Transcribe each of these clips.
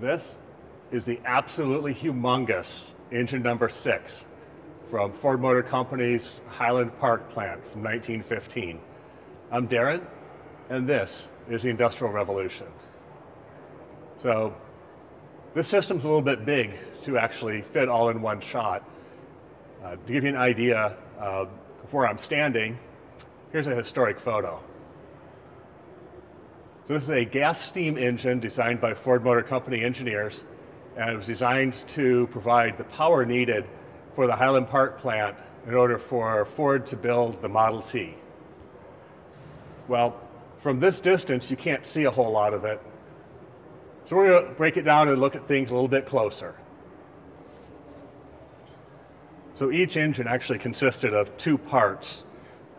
This is the absolutely humongous engine number six from Ford Motor Company's Highland Park plant from 1915. I'm Darren, and this is the Industrial Revolution. So, this system's a little bit big to actually fit all in one shot. Uh, to give you an idea of where I'm standing, here's a historic photo. So this is a gas steam engine designed by Ford Motor Company engineers, and it was designed to provide the power needed for the Highland Park plant in order for Ford to build the Model T. Well, from this distance, you can't see a whole lot of it. So we're going to break it down and look at things a little bit closer. So each engine actually consisted of two parts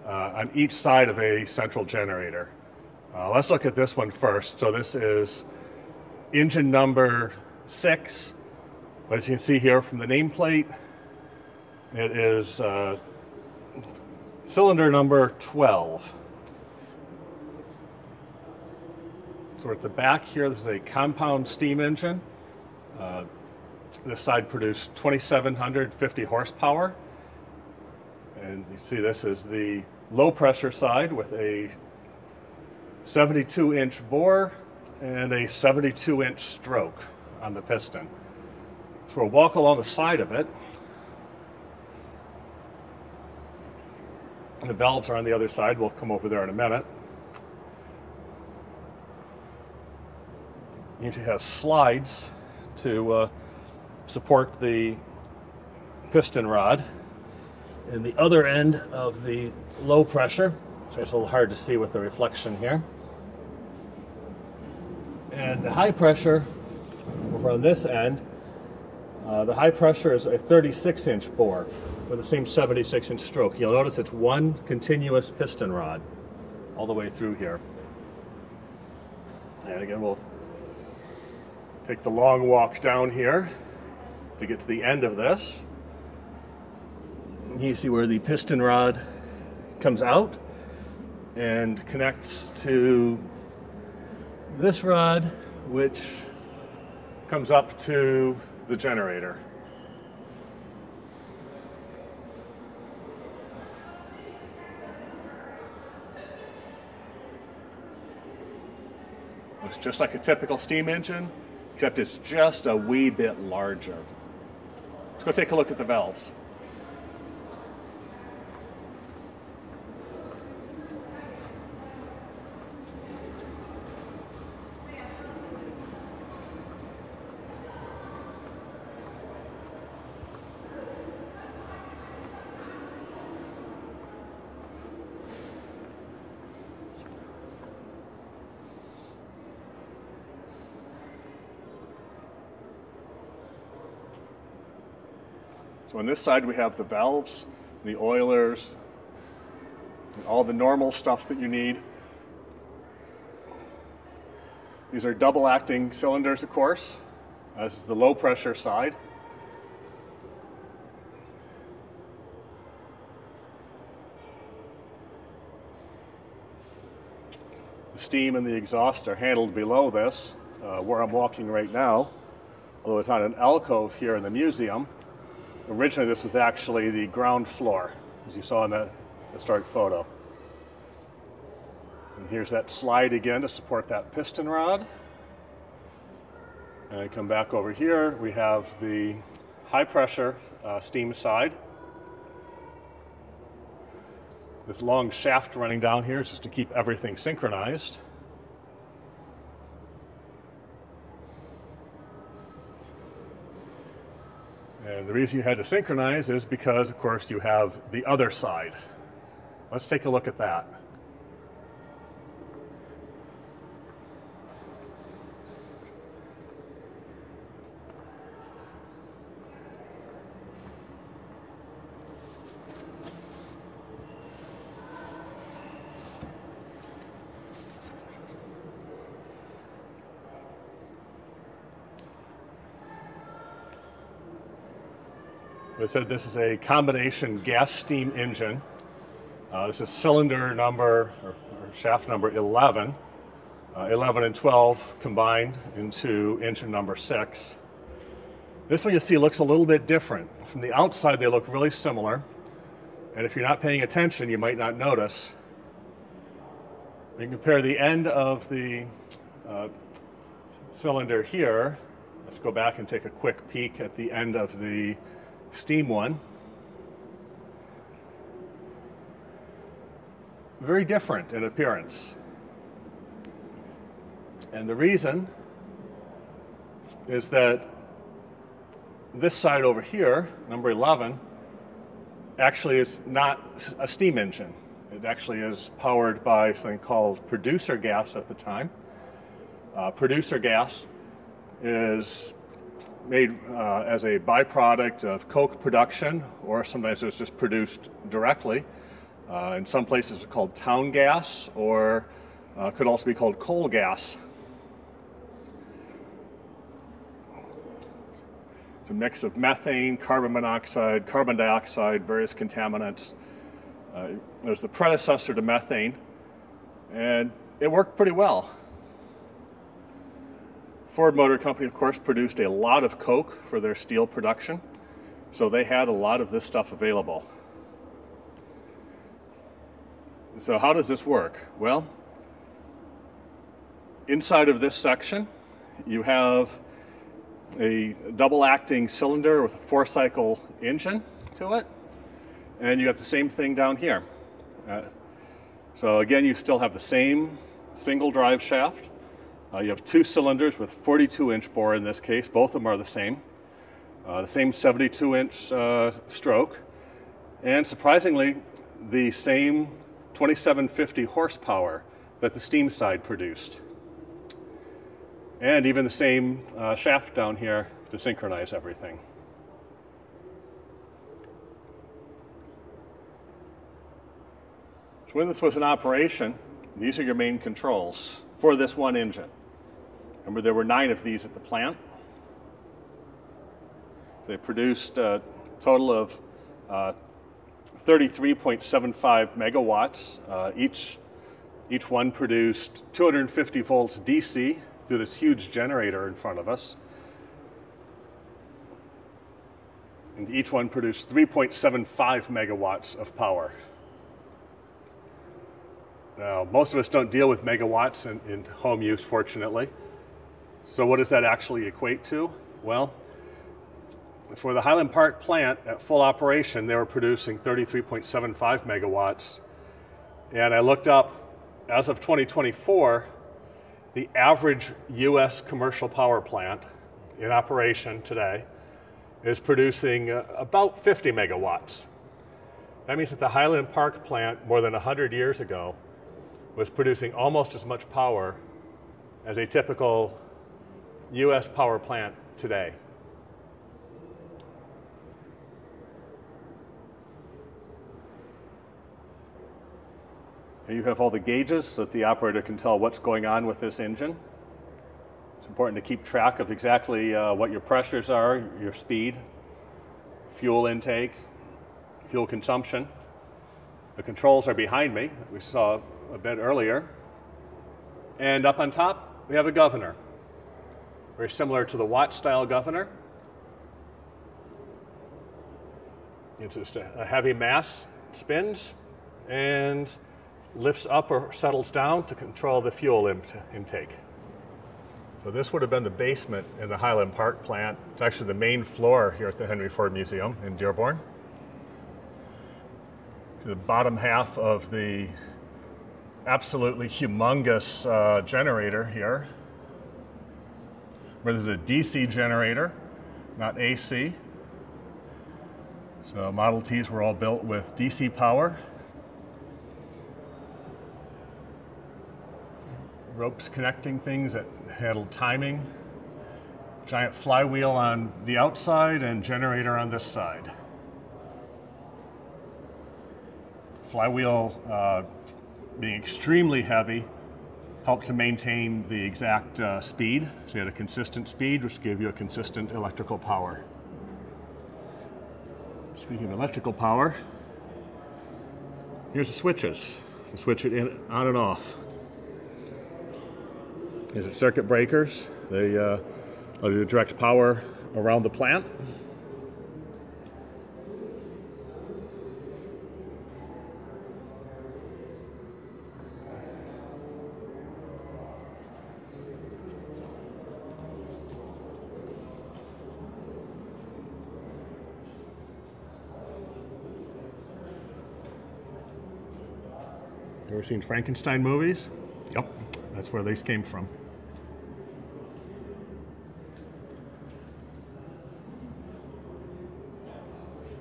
uh, on each side of a central generator. Uh, let's look at this one first. So this is engine number six. As you can see here from the nameplate, it is uh, cylinder number 12. So at the back here. This is a compound steam engine. Uh, this side produced 2,750 horsepower. And you see this is the low pressure side with a 72 inch bore and a 72 inch stroke on the piston. So we'll walk along the side of it. The valves are on the other side. We'll come over there in a minute. It has slides to uh, support the piston rod. And the other end of the low pressure, so it's a little hard to see with the reflection here, and the high pressure over on this end, uh, the high pressure is a 36 inch bore with the same 76 inch stroke. You'll notice it's one continuous piston rod all the way through here. And again, we'll take the long walk down here to get to the end of this. You see where the piston rod comes out and connects to this rod, which comes up to the generator. Looks just like a typical steam engine, except it's just a wee bit larger. Let's go take a look at the valves. On this side we have the valves, the oilers, all the normal stuff that you need. These are double acting cylinders, of course. This is the low pressure side. The steam and the exhaust are handled below this, uh, where I'm walking right now, although it's on an alcove here in the museum. Originally, this was actually the ground floor, as you saw in the historic photo. And here's that slide again to support that piston rod. And I come back over here, we have the high pressure uh, steam side. This long shaft running down here is just to keep everything synchronized. The reason you had to synchronize is because, of course, you have the other side. Let's take a look at that. I said this is a combination gas steam engine. Uh, this is cylinder number or, or shaft number 11. uh, 11 and 12 combined into engine number six. This one you see looks a little bit different. From the outside, they look really similar. And if you're not paying attention, you might not notice. You can compare the end of the uh, cylinder here. Let's go back and take a quick peek at the end of the steam one. Very different in appearance. And the reason is that this side over here, number 11, actually is not a steam engine. It actually is powered by something called producer gas at the time. Uh, producer gas is made uh, as a byproduct of coke production, or sometimes it's just produced directly. Uh, in some places, it's called town gas, or uh, could also be called coal gas. It's a mix of methane, carbon monoxide, carbon dioxide, various contaminants. Uh, was the predecessor to methane, and it worked pretty well. Ford Motor Company, of course, produced a lot of coke for their steel production, so they had a lot of this stuff available. So how does this work? Well, inside of this section, you have a double acting cylinder with a four cycle engine to it. And you got the same thing down here. Uh, so again, you still have the same single drive shaft. Uh, you have two cylinders with 42 inch bore in this case. Both of them are the same. Uh, the same 72 inch uh, stroke. And surprisingly, the same 2750 horsepower that the steam side produced and even the same uh, shaft down here to synchronize everything. So when this was in operation, these are your main controls for this one engine. Remember, there were nine of these at the plant. They produced a total of uh, 33.75 megawatts. Uh, each, each one produced 250 volts DC through this huge generator in front of us. And each one produced 3.75 megawatts of power. Now, most of us don't deal with megawatts in, in home use, fortunately. So what does that actually equate to? Well, for the Highland Park plant at full operation, they were producing 33.75 megawatts. And I looked up, as of 2024, the average US commercial power plant in operation today is producing uh, about 50 megawatts. That means that the Highland Park plant more than 100 years ago was producing almost as much power as a typical US power plant today. you have all the gauges so that the operator can tell what's going on with this engine. It's important to keep track of exactly uh, what your pressures are, your speed, fuel intake, fuel consumption. The controls are behind me, we saw a bit earlier. And up on top, we have a governor. Very similar to the Watt style governor. It's just a heavy mass, spins, and lifts up or settles down to control the fuel in intake. So this would have been the basement in the Highland Park plant. It's actually the main floor here at the Henry Ford Museum in Dearborn. The bottom half of the absolutely humongous uh, generator here. Where this is a DC generator, not AC. So Model Ts were all built with DC power. ropes connecting things that handled timing, giant flywheel on the outside and generator on this side. Flywheel uh, being extremely heavy helped to maintain the exact uh, speed. So you had a consistent speed, which gave you a consistent electrical power. Speaking of electrical power, here's the switches to switch it in, on and off. Is it circuit breakers? They uh, direct power around the plant. Ever seen Frankenstein movies? Yep, that's where these came from.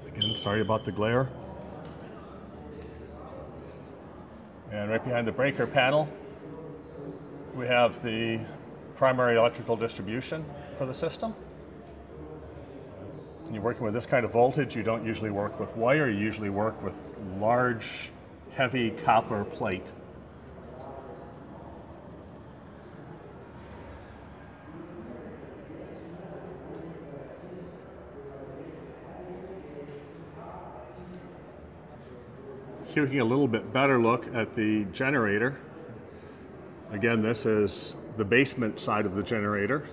Again, sorry about the glare. And right behind the breaker panel, we have the primary electrical distribution for the system. You're working with this kind of voltage, you don't usually work with wire, you usually work with large heavy copper plate. Here we get a little bit better look at the generator. Again, this is the basement side of the generator.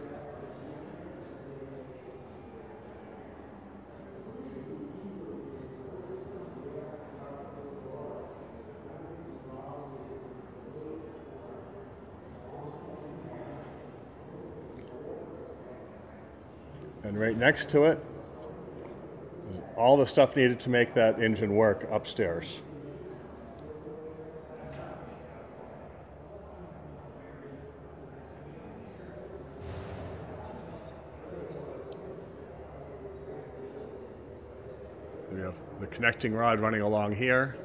And right next to it, all the stuff needed to make that engine work upstairs. We have the connecting rod running along here.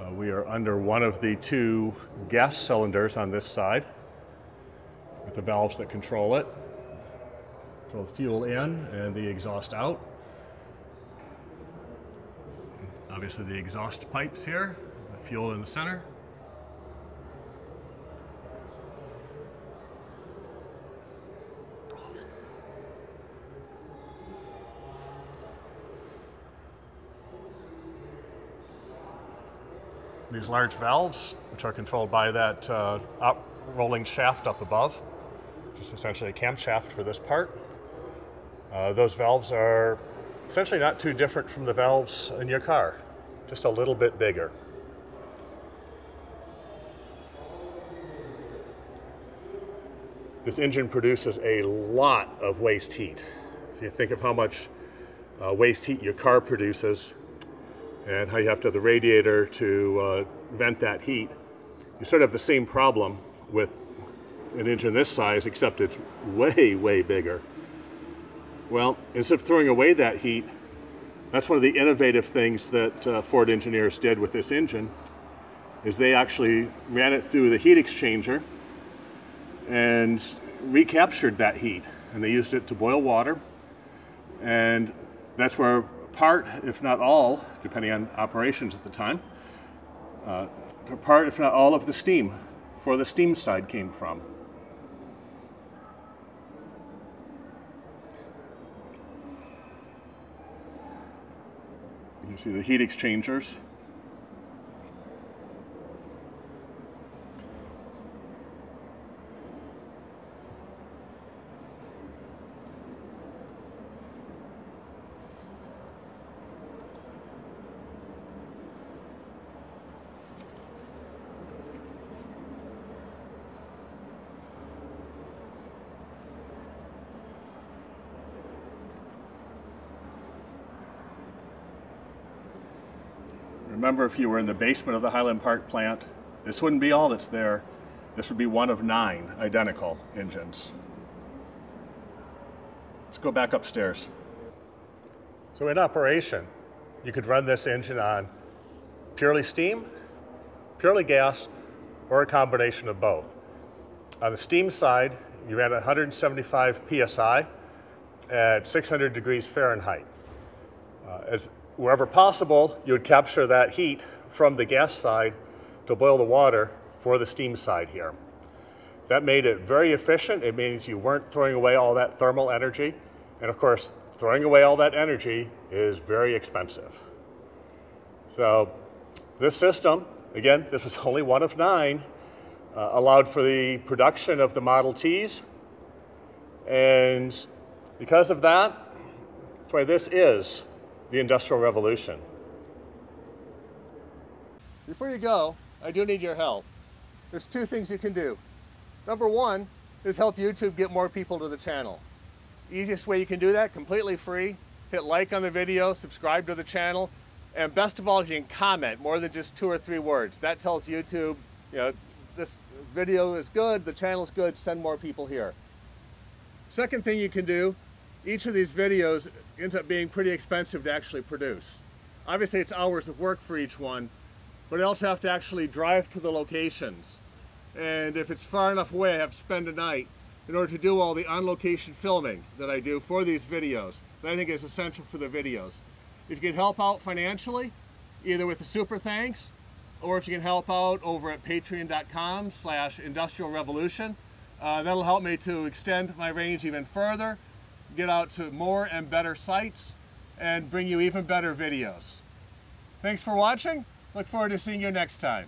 Uh, we are under one of the two gas cylinders on this side with the valves that control it. The fuel in and the exhaust out. Obviously the exhaust pipes here, the fuel in the center. These large valves, which are controlled by that uh, rolling shaft up above, which is essentially a camshaft for this part. Uh, those valves are essentially not too different from the valves in your car, just a little bit bigger. This engine produces a lot of waste heat. If you think of how much uh, waste heat your car produces and how you have to have the radiator to uh, vent that heat, you sort of have the same problem with an engine this size, except it's way, way bigger. Well, instead of throwing away that heat, that's one of the innovative things that uh, Ford engineers did with this engine, is they actually ran it through the heat exchanger and recaptured that heat. And they used it to boil water. And that's where part, if not all, depending on operations at the time, uh, part, if not all, of the steam for the steam side came from. You see the heat exchangers. Remember, if you were in the basement of the Highland Park plant, this wouldn't be all that's there. This would be one of nine identical engines. Let's go back upstairs. So in operation, you could run this engine on purely steam, purely gas, or a combination of both. On the steam side, you ran 175 psi at 600 degrees Fahrenheit. Uh, as wherever possible, you would capture that heat from the gas side to boil the water for the steam side here. That made it very efficient. It means you weren't throwing away all that thermal energy. And of course, throwing away all that energy is very expensive. So this system, again, this was only one of nine, uh, allowed for the production of the Model Ts. And because of that, that's why this is the Industrial Revolution. Before you go, I do need your help. There's two things you can do. Number one is help YouTube get more people to the channel. Easiest way you can do that, completely free. Hit like on the video, subscribe to the channel, and best of all, you can comment more than just two or three words. That tells YouTube, you know, this video is good, the channel is good, send more people here. Second thing you can do, each of these videos ends up being pretty expensive to actually produce. Obviously it's hours of work for each one, but I also have to actually drive to the locations. And if it's far enough away, I have to spend a night in order to do all the on-location filming that I do for these videos that I think is essential for the videos. If you can help out financially, either with a super thanks, or if you can help out over at patreon.com slash industrial revolution, uh, that'll help me to extend my range even further, get out to more and better sites, and bring you even better videos. Thanks for watching. Look forward to seeing you next time.